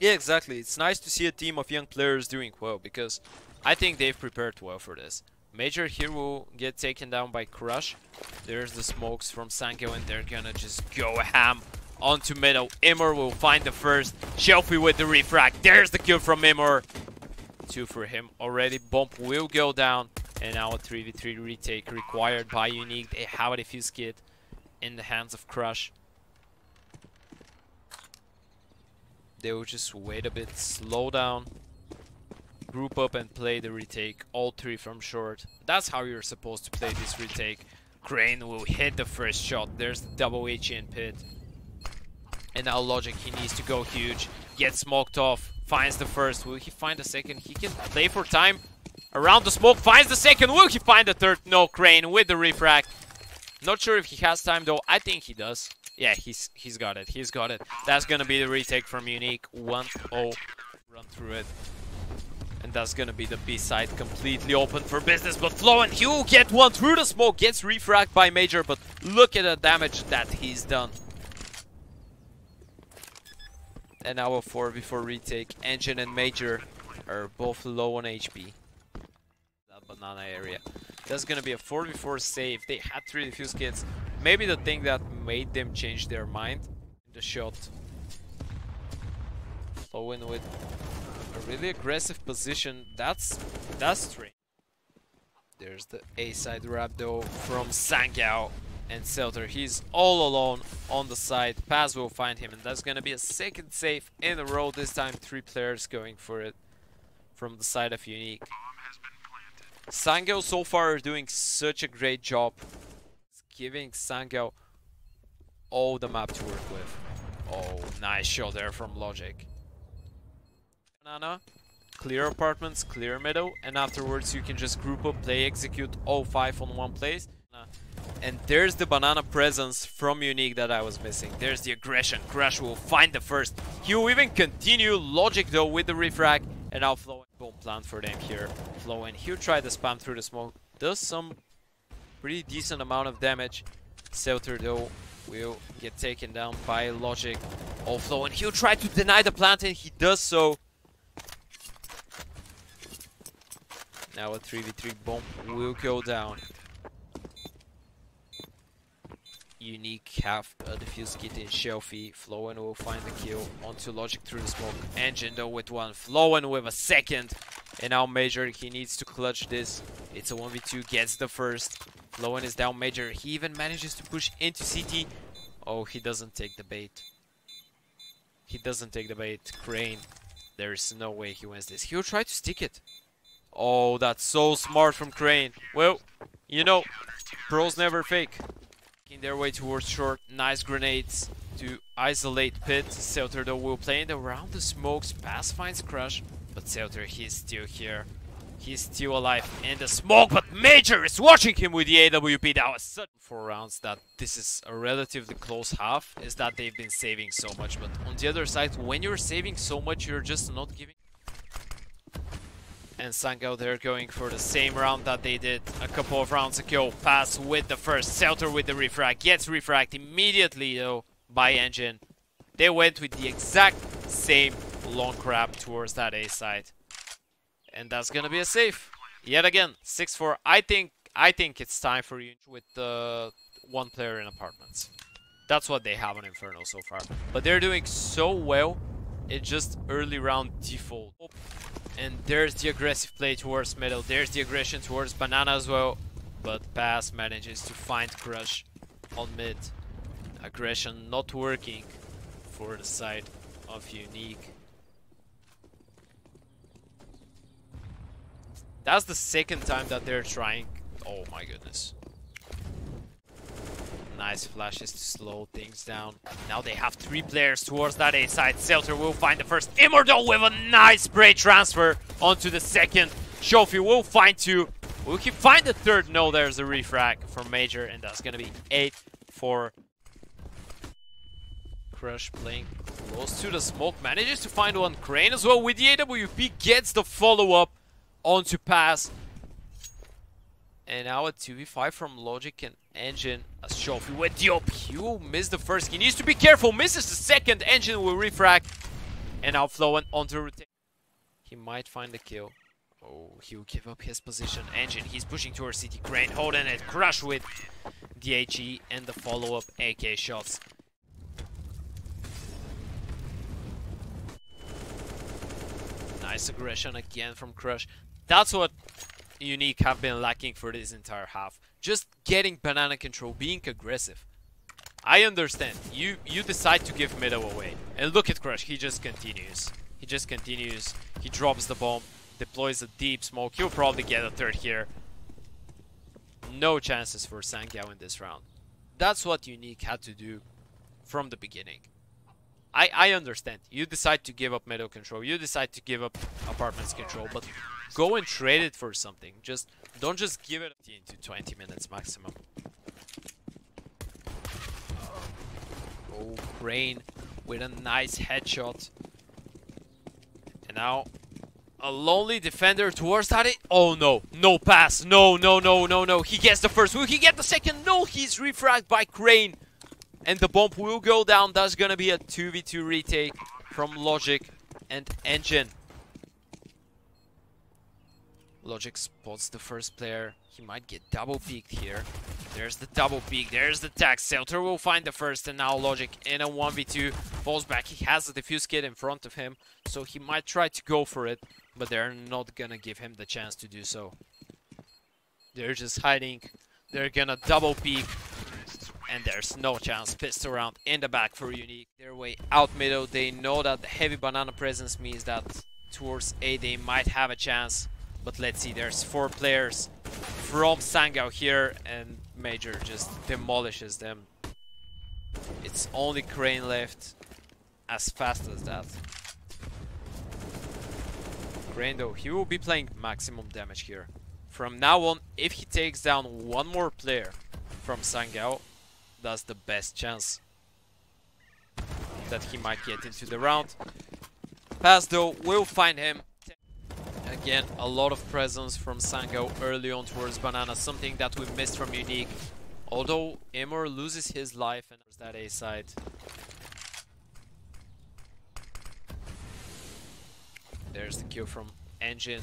Yeah, exactly. It's nice to see a team of young players doing well because I think they've prepared well for this. Major here will get taken down by Crush. There's the smokes from Sangal and they're gonna just go ham onto middle. Immor will find the first. Shelfie with the refrag. There's the kill from Immor. Two for him already. Bump will go down. And now a 3v3 retake required by Unique. They have a defuse kit in the hands of Crush. They will just wait a bit, slow down, group up and play the retake, all three from short. That's how you're supposed to play this retake. Crane will hit the first shot. There's the double H in pit. And now Logic, he needs to go huge. Gets smoked off. Finds the first. Will he find the second? He can play for time. Around the smoke. Finds the second. Will he find the third? No, Crane with the refrag. Not sure if he has time though. I think he does. Yeah, he's he's got it. He's got it. That's gonna be the retake from Unique. 1-0. Run through it. And that's gonna be the B side completely open for business. But Flo and Hugh get one through the smoke. Gets refract by Major. But look at the damage that he's done. And now a 4 before retake. Engine and Major are both low on HP. That banana area. That's gonna be a 4v4 save. They had three defuse kits. Maybe the thing that made them change their mind. The shot. Flowing with a really aggressive position. That's that's strange. There's the A side wrap though from Sangal and Selter. He's all alone on the side. Paz will find him and that's gonna be a second save in a row. This time three players going for it from the side of Unique. Sangal so far are doing such a great job. Giving Sangal all the map to work with. Oh, nice shot there from Logic. Banana, clear apartments, clear middle, and afterwards you can just group up, play, execute all five on one place. And there's the banana presence from Unique that I was missing. There's the aggression. Crush will find the first. He will even continue Logic though with the refrag. And now Flow boom plant for them here. Flow and he'll try to spam through the smoke. Does some pretty decent amount of damage. Selter though will get taken down by Logic. Oh Flow and he'll try to deny the plant and he does so. Now a 3v3 bomb will go down. Unique have uh, a defuse kit in Shelfie. Flowen will find the kill onto Logic through the smoke. Engine though with one. Flowen with a second. And now Major, he needs to clutch this. It's a 1v2, gets the first. Flowen is down Major. He even manages to push into CT. Oh, he doesn't take the bait. He doesn't take the bait. Crane. There is no way he wins this. He'll try to stick it. Oh, that's so smart from Crane. Well, you know, pros never fake. Making their way towards short. Nice grenades to isolate Pit. Selter though will play in around the smokes. Pass finds Crush. But he's still here. He's still alive in the smoke, but Major is watching him with the AWP. That was four rounds that this is a relatively close half, is that they've been saving so much. But on the other side, when you're saving so much, you're just not giving and Sangal they're going for the same round that they did a couple of rounds ago. Pass with the first, Selter with the refrag, gets refragged immediately though by Engine. They went with the exact same long crab towards that A side. And that's gonna be a safe. Yet again, 6-4. I think I think it's time for you with the one player in apartments. That's what they have on Inferno so far. But they're doing so well in just early round default. And there's the aggressive play towards middle. There's the aggression towards banana as well. But Pass manages to find Crush on mid. Aggression not working for the side of Unique. That's the second time that they're trying. Oh my goodness. Nice flashes to slow things down. Now they have three players towards that A side. Selter will find the first. Immortal with a nice spray transfer onto the second. Shofi will find two. Will he find the third? No, there's a refrag from Major, and that's gonna be 8 for Crush playing close to the smoke. Manages to find one. Crane as well with the AWP. Gets the follow-up onto Pass. And now a 2v5 from Logic and Engine. As Shofi with the OP. You missed the first. He needs to be careful. Misses the second. Engine will refrag. and now Flowen onto rotation. He might find the kill. Oh, he'll give up his position. Engine, he's pushing towards CT. Crane holding it. Crush with DHE and the follow-up AK shots. Nice aggression again from Crush. That's what Unique have been lacking for this entire half. Just getting banana control, being aggressive. I understand. You you decide to give middle away. And look at Crush, he just continues. He just continues. He drops the bomb, deploys a deep smoke. He'll probably get a third here. No chances for Sangal in this round. That's what Unique had to do from the beginning. I, I understand. You decide to give up metal control. You decide to give up apartments control. But go and trade it for something. Just don't just give it 15 to 20 minutes maximum. Oh, Crane with a nice headshot. And now a lonely defender towards that. Oh no, no pass. No, no, no, no, no. He gets the first. Will he get the second? No, he's refragged by Crane. And the bomb will go down. That's gonna be a 2v2 retake from Logic and Engine. Logic spots the first player. He might get double peeked here. There's the double peek. There's the tag. Selter will find the first, and now Logic in a 1v2 falls back. He has the defuse kit in front of him, so he might try to go for it, but they're not gonna give him the chance to do so. They're just hiding. They're gonna double peek, and there's no chance. Pistol round in the back for Unique. Their way out middle. They know that the heavy banana presence means that towards A they might have a chance. But let's see, there's four players from Sangal here and Major just demolishes them. It's only Crane left as fast as that. Crane though, he will be playing maximum damage here. From now on, if he takes down one more player from Sangal, that's the best chance that he might get into the round. Pass though will find him Again, a lot of presence from Sangal early on towards Banana, something that we missed from Unique. Although Emor loses his life and that A side. There's the kill from Engine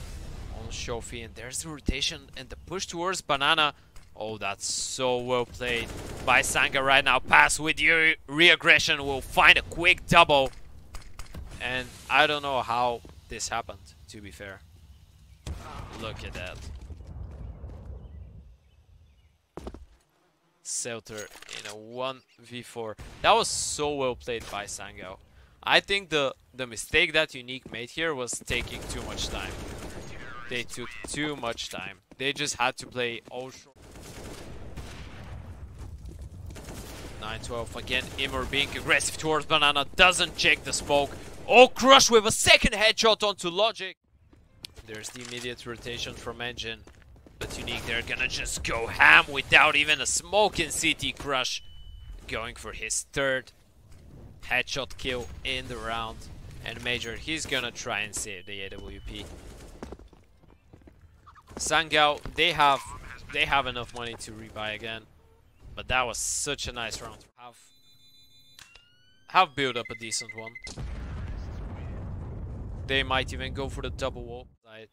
on Shofi and there's the rotation and the push towards Banana. Oh, that's so well played by Sangal right now. Pass with your re-aggression will find a quick double. And I don't know how this happened, to be fair. Look at that. Selter in a 1v4. That was so well played by Sangal. I think the, the mistake that Unique made here was taking too much time. They took too much time. They just had to play all short. 9-12 again, Immer being aggressive towards Banana, doesn't check the smoke. Oh, Crush with a second headshot onto Logic. There's the immediate rotation from Engine. But Unique, they're gonna just go ham without even a smoke in CT Crush. Going for his third headshot kill in the round. And Major, he's gonna try and save the AWP. Sangal, they have they have enough money to rebuy again. But that was such a nice round. Have have built up a decent one. They might even go for the double wall side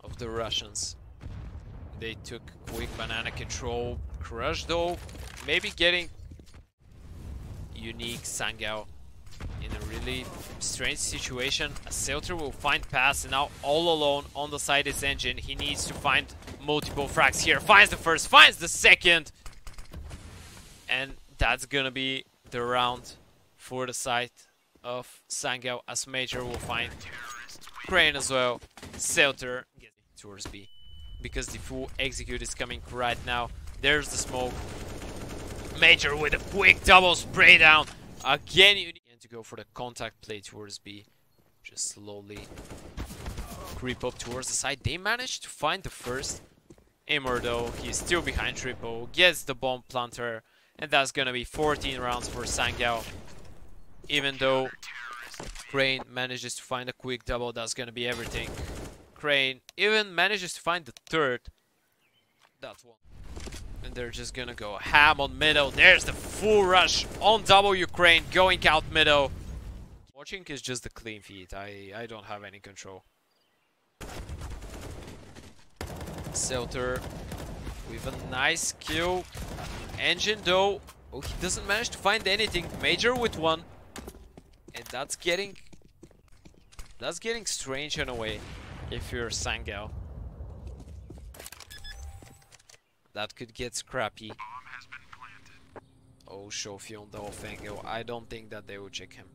of the Russians. They took quick banana control. Crush though, maybe getting unique Sangal in a really strange situation. A Selter will find pass and now all alone on the side is Engine. He needs to find multiple frags here. Finds the first, finds the second. And that's gonna be the round for the side of Sangal as Major will find Crane as well. Selter towards B because the full execute is coming right now. There's the smoke. Major with a quick double spray down. Again, you need to go for the contact play towards B. Just slowly creep up towards the side. They managed to find the first. Emor though, he's still behind triple, gets the bomb planter, and that's gonna be 14 rounds for Sangal even though Crane manages to find a quick double, that's gonna be everything. Crane even manages to find the third. That's one. And they're just gonna go ham on middle. There's the full rush on double Ukraine going out middle. Watching is just a clean feed. I, I don't have any control. Selter with a nice kill. Engine though, oh he doesn't manage to find anything. Major with one. And that's getting that's getting strange in a way if you're Sangal. That could get scrappy. Oh, Shofi on the off angle. I don't think that they will check him.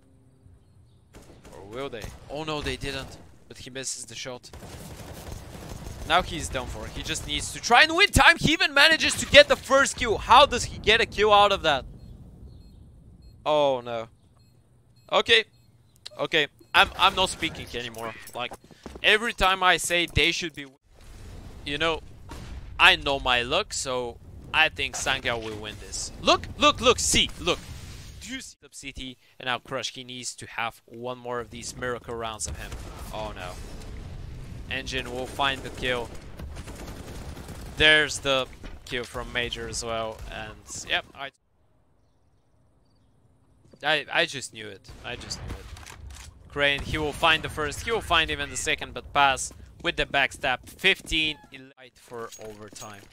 Or will they? Oh no, they didn't. But he misses the shot. Now he's done for. He just needs to try and win time. He even manages to get the first kill. How does he get a kill out of that? Oh no. Okay. Okay. I'm I'm not speaking anymore. Like every time I say they should be you know, I know my luck, so I think Sangal will win this. Look, look, look, see, look. Do you see the CT? And now Crush, he needs to have one more of these miracle rounds of him. Oh no. Engine will find the kill. There's the kill from Major as well. And yep, I I I just knew it. I just knew it. Crane, he will find the first, he will find even the second, but pass with the backstab. 15 light for overtime.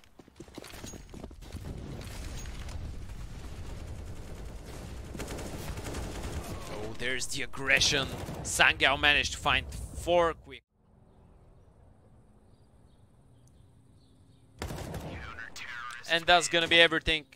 Oh, there's the aggression. Sangal managed to find four quick. And that's gonna be everything